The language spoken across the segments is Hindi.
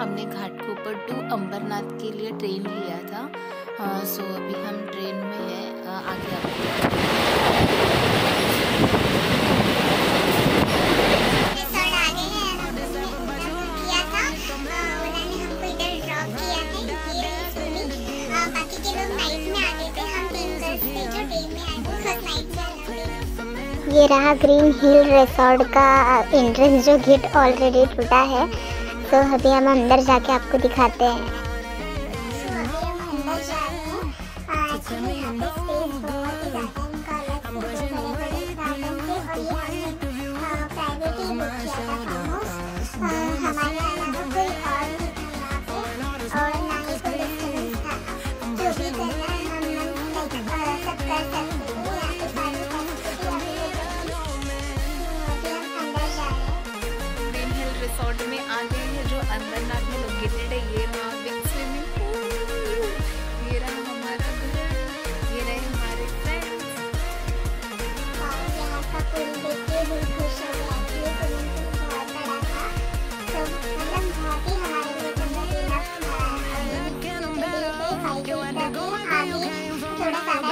हमने घाटकोपर टू अंबरनाथ के लिए ट्रेन लिया था। आ, सो अभी हम ट्रेन में हैं आगे ये रहा ग्रीन हिल रिसोर्ट का एंट्रेंस जो गेट ऑलरेडी टूटा है। तो अभी हम अंदर जाके आपको दिखाते हैं।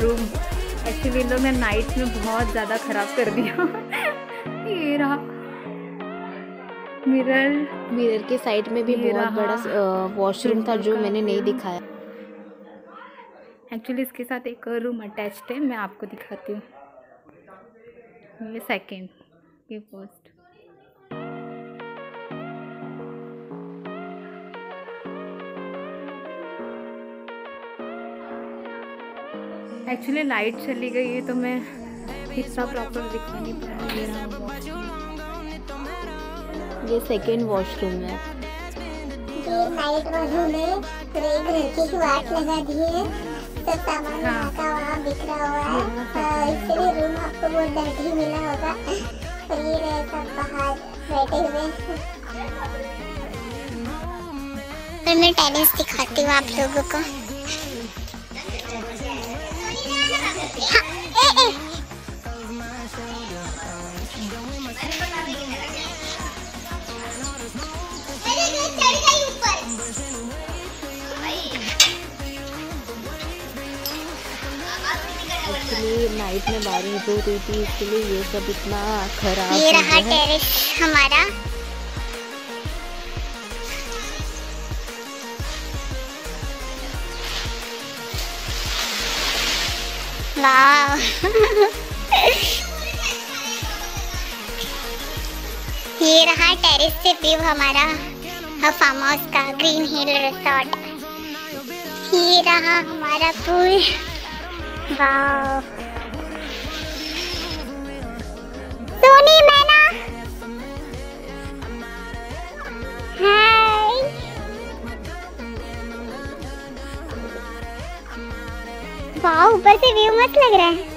रूम एक्चुअली इन मैं नाइट में बहुत ज़्यादा ख़राब कर दिया ये रहा मिरर मिरर के साइड में भी बहुत बड़ा वॉशरूम था जो मैंने नहीं दिखाया। एक्चुअली इसके साथ एक रूम अटैच्ड है मैं आपको दिखाती हूँ। ये सेकंड ये फ़र्स्ट एक्चुअली लाइट चली गई है तो मैं इतना प्रॉपर दिखा नहीं पा ये सेकेंड वॉशरूम है। नाइट वॉशरूम है पूरे घर की वाट लगा दी है। सब सामान हाँ। का वहाँ बिखरा हुआ है। इसलिए रूम आपको बहुत डर्टी मिला होगा। और ये रहे सब बाहर बैठे हुए। मैं टेनिस दिखाती हूँ आप लोगों को। एक्चुअली नाइट में बारिश हो रही थी इसलिए ये सब इतना खराब ये रहा टेरेस हमारा। ये रहा टेरेस से व्यू हमारा फार्म हाउस का ग्रीन हिल रिसोर्ट ये रहा हमारा पूल वाह। ऊपर से व्यू मस्त लग रहा है।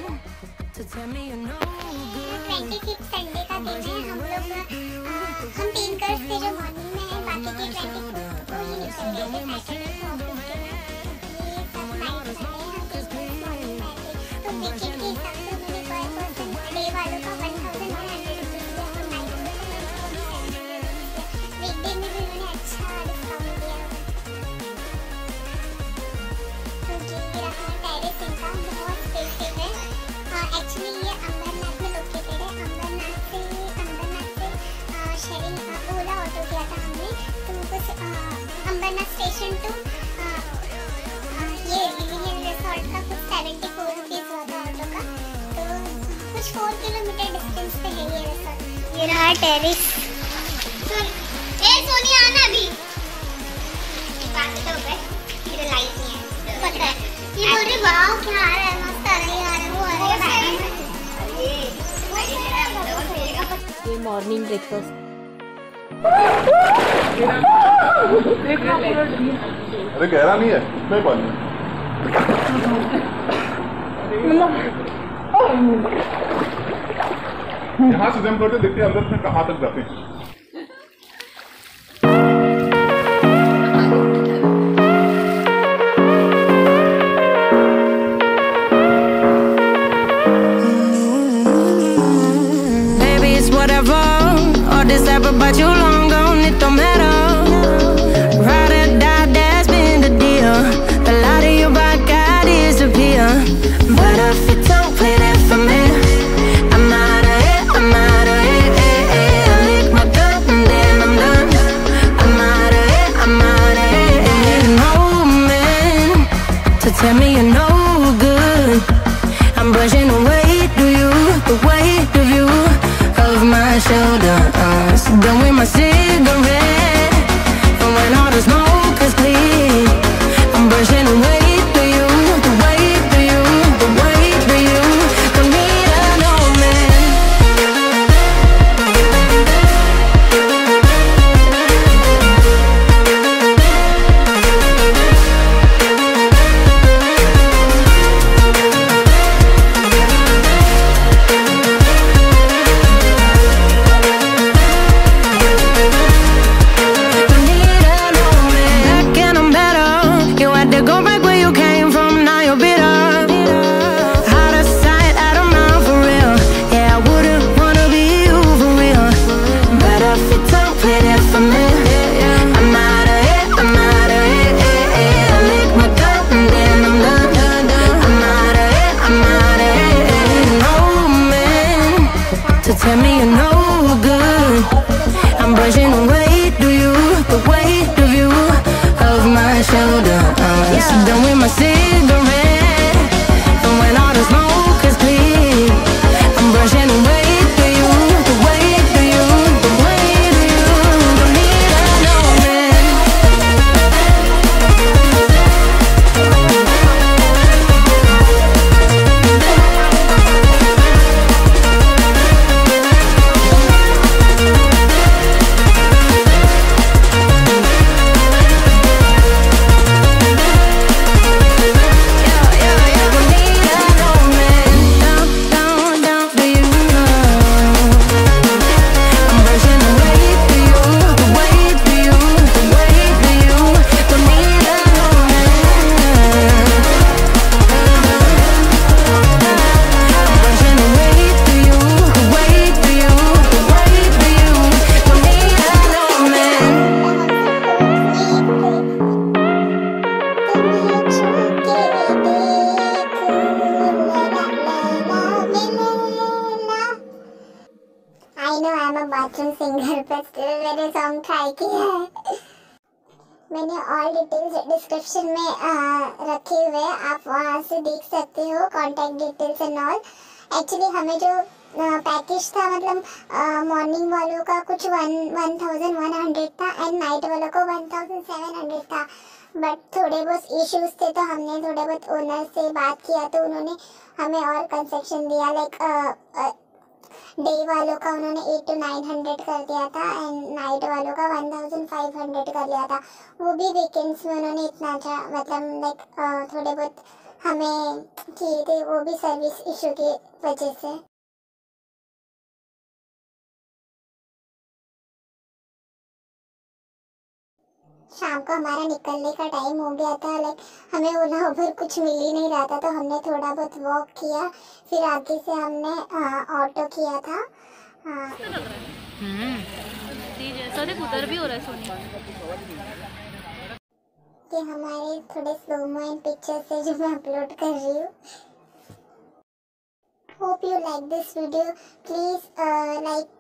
किलोमीटर डिस्टेंस पे है ये रिसोर्ट ये रहा टेरिस ए सोनी आना अभी. बात तो गए. मेरे लाइट नहीं है. पता है. ये बोल रही वाओ क्या आ रहा है? मस्त आ रहा है आ रहा है. वो आ रहा है ये मॉर्निंग ब्रेकफास्ट अरे गहरा नहीं है. पानी है. यहाँ से जम करते देखते हैं अंदर में कहाँ तक जाते हैं। Tell me you're no good. I'm brushing away to you, the weight of you of my shoulders. Done with my Know I'm a bathroom singer, but still मैंने song try किया है। मैंने ऑल डिटेल्स डिस्क्रिप्शन में रखे हुए हैं। आप वहाँ से देख सकते हो contact details and all actually हमें जो पैकेज था मतलब मॉर्निंग वालों का कुछ one one thousand one hundred था एंड नाइट वालों को वन थाउज़ेंड सेवन हंड्रेड था। बट थोड़े बहुत इश्यूज़ थे तो हमने थोड़े बहुत ओनर से बात किया तो उन्होंने हमें और कंसेक्शन दिया लाइक डे वालों का उन्होंने एट टू नाइन हंड्रेड कर दिया था एंड नाइट वालों का वन थाउज़ेंड फाइव हंड्रेड कर लिया था। वो भी वीकेंड्स में उन्होंने इतना अच्छा मतलब लाइक थोड़े बहुत हमें किए थे, वो भी सर्विस इशू की वजह से। शाम को हमारा निकलने का टाइम हो गया था लाइक हमें ओला उबर कुछ मिल ही नहीं रहा था तो हमने थोड़ा बहुत वॉक किया फिर आगे से हमने ऑटो किया था हाँ, जैसा देख उधर भी हो रहा है ये हमारे थोड़े स्लो एंड पिक्चर्स है जो मैं अपलोड कर रही हूँ। Hope you like this video please like